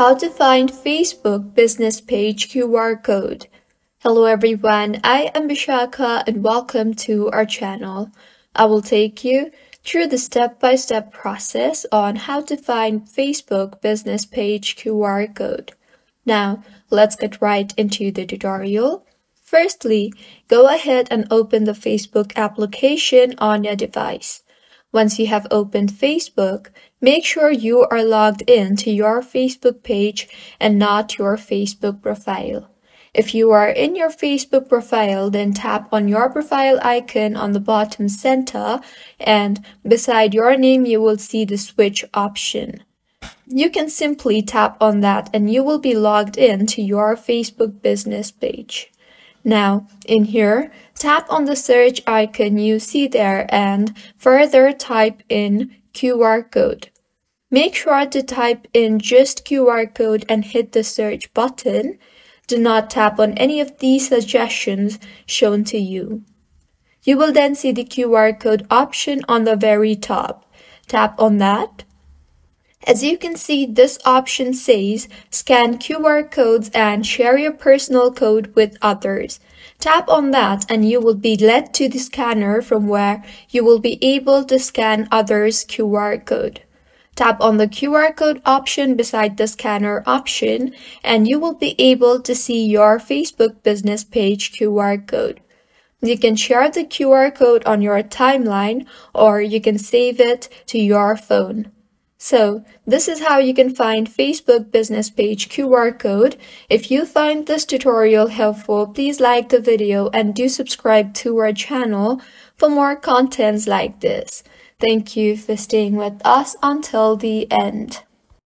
How to find Facebook business page QR code. Hello everyone, I am Bishaka and welcome to our channel. I will take you through the step-by-step -step process on how to find Facebook business page QR code. Now, let's get right into the tutorial. Firstly, go ahead and open the Facebook application on your device. Once you have opened Facebook, make sure you are logged in to your Facebook page and not your Facebook profile. If you are in your Facebook profile, then tap on your profile icon on the bottom center and beside your name you will see the switch option. You can simply tap on that and you will be logged in to your Facebook business page. Now, in here, tap on the search icon you see there and further type in QR code. Make sure to type in just QR code and hit the search button. Do not tap on any of these suggestions shown to you. You will then see the QR code option on the very top. Tap on that as you can see, this option says scan QR codes and share your personal code with others. Tap on that and you will be led to the scanner from where you will be able to scan others' QR code. Tap on the QR code option beside the scanner option and you will be able to see your Facebook business page QR code. You can share the QR code on your timeline or you can save it to your phone. So this is how you can find Facebook business page QR code. If you find this tutorial helpful, please like the video and do subscribe to our channel for more contents like this. Thank you for staying with us until the end.